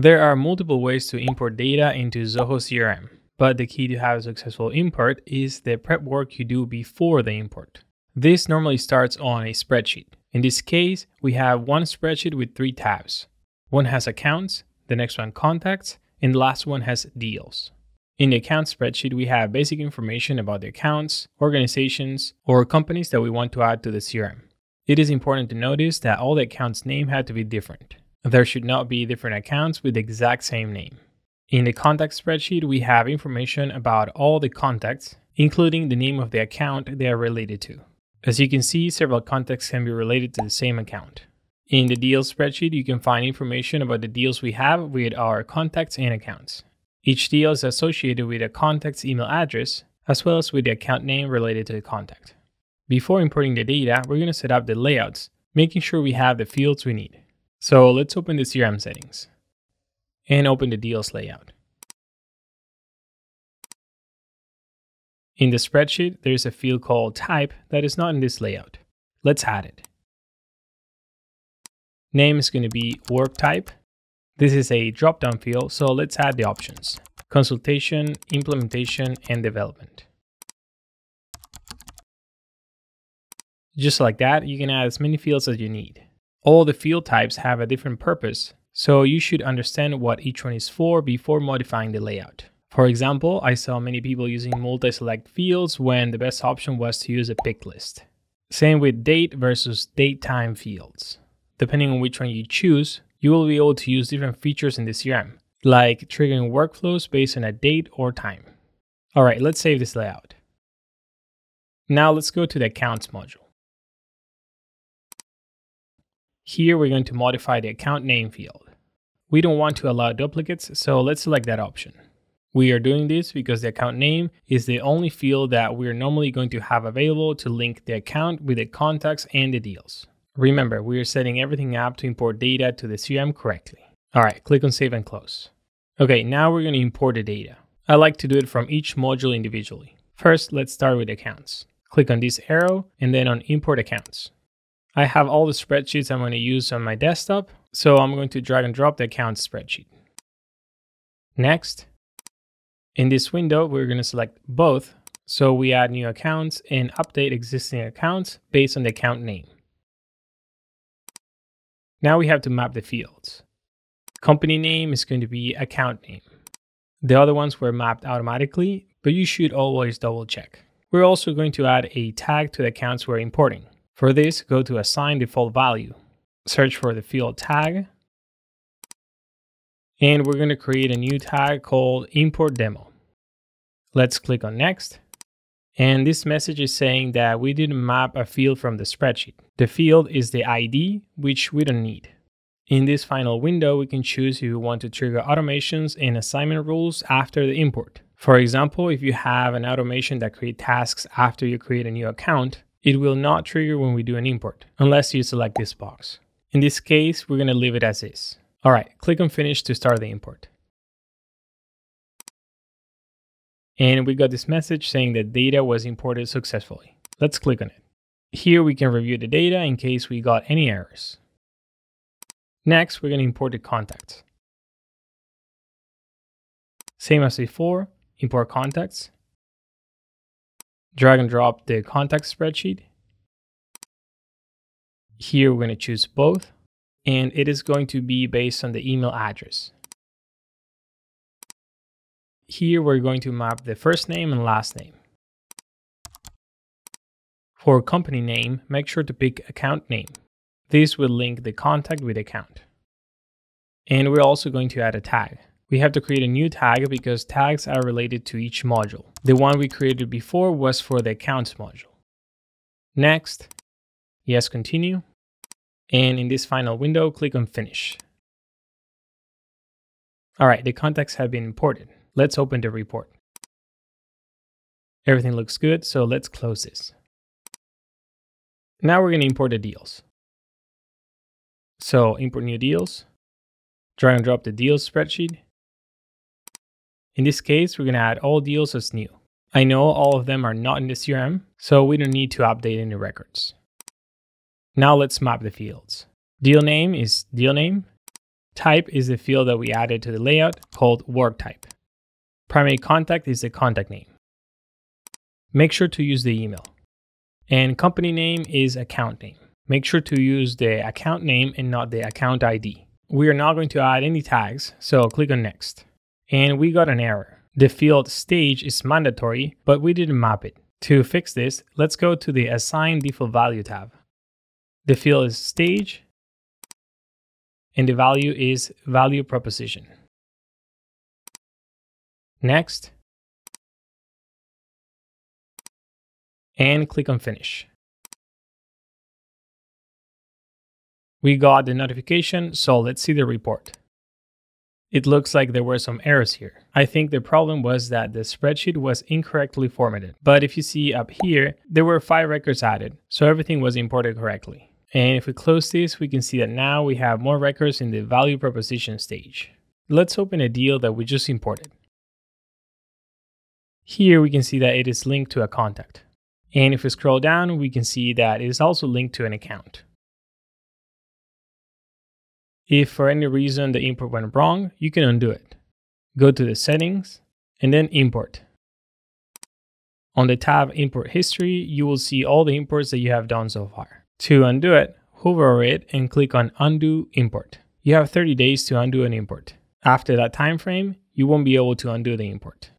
There are multiple ways to import data into Zoho CRM, but the key to have a successful import is the prep work you do before the import. This normally starts on a spreadsheet. In this case, we have one spreadsheet with three tabs. One has accounts, the next one contacts, and the last one has deals. In the account spreadsheet, we have basic information about the accounts, organizations, or companies that we want to add to the CRM. It is important to notice that all the accounts' name had to be different. There should not be different accounts with the exact same name. In the contact spreadsheet, we have information about all the contacts, including the name of the account they are related to. As you can see, several contacts can be related to the same account. In the deals spreadsheet, you can find information about the deals we have with our contacts and accounts. Each deal is associated with a contact's email address, as well as with the account name related to the contact. Before importing the data, we're going to set up the layouts, making sure we have the fields we need. So let's open the CRM settings and open the deals layout. In the spreadsheet, there's a field called type that is not in this layout. Let's add it. Name is going to be work type. This is a drop-down field, so let's add the options. Consultation, implementation, and development. Just like that, you can add as many fields as you need. All the field types have a different purpose, so you should understand what each one is for before modifying the layout. For example, I saw many people using multi-select fields when the best option was to use a pick list. Same with date versus date time fields. Depending on which one you choose, you will be able to use different features in the CRM, like triggering workflows based on a date or time. All right, let's save this layout. Now let's go to the accounts module. Here we're going to modify the account name field. We don't want to allow duplicates, so let's select that option. We are doing this because the account name is the only field that we're normally going to have available to link the account with the contacts and the deals. Remember, we are setting everything up to import data to the CRM correctly. All right, click on Save and Close. Okay, now we're going to import the data. I like to do it from each module individually. First, let's start with accounts. Click on this arrow and then on Import Accounts. I have all the spreadsheets I'm going to use on my desktop, so I'm going to drag and drop the accounts spreadsheet. Next, in this window, we're going to select both, so we add new accounts and update existing accounts based on the account name. Now we have to map the fields. Company name is going to be account name. The other ones were mapped automatically, but you should always double check. We're also going to add a tag to the accounts we're importing. For this, go to Assign Default Value. Search for the field tag. And we're going to create a new tag called Import Demo. Let's click on Next. And this message is saying that we didn't map a field from the spreadsheet. The field is the ID, which we don't need. In this final window, we can choose if you want to trigger automations and assignment rules after the import. For example, if you have an automation that creates tasks after you create a new account, it will not trigger when we do an import, unless you select this box. In this case, we're going to leave it as is. All right, click on Finish to start the import. And we got this message saying that data was imported successfully. Let's click on it. Here we can review the data in case we got any errors. Next, we're going to import the contacts. Same as before, import contacts drag and drop the contact spreadsheet. Here we're going to choose both, and it is going to be based on the email address. Here we're going to map the first name and last name. For company name, make sure to pick account name. This will link the contact with account. And we're also going to add a tag we have to create a new tag because tags are related to each module. The one we created before was for the accounts module. Next, yes, continue. And in this final window, click on finish. All right, the contacts have been imported. Let's open the report. Everything looks good, so let's close this. Now we're going to import the deals. So import new deals, drag and drop the deals spreadsheet, in this case, we're going to add all deals as new. I know all of them are not in the CRM, so we don't need to update any records. Now let's map the fields. Deal name is deal name. Type is the field that we added to the layout called work type. Primary contact is the contact name. Make sure to use the email. And company name is account name. Make sure to use the account name and not the account ID. We are not going to add any tags, so click on next. And we got an error. The field stage is mandatory, but we didn't map it. To fix this, let's go to the Assign Default Value tab. The field is stage, and the value is value proposition. Next, and click on Finish. We got the notification, so let's see the report. It looks like there were some errors here. I think the problem was that the spreadsheet was incorrectly formatted. But if you see up here, there were five records added, so everything was imported correctly. And if we close this, we can see that now we have more records in the value proposition stage. Let's open a deal that we just imported. Here we can see that it is linked to a contact. And if we scroll down, we can see that it is also linked to an account. If for any reason the import went wrong, you can undo it. Go to the settings and then import. On the tab import history, you will see all the imports that you have done so far. To undo it, hover over it and click on undo import. You have 30 days to undo an import. After that time frame, you won't be able to undo the import.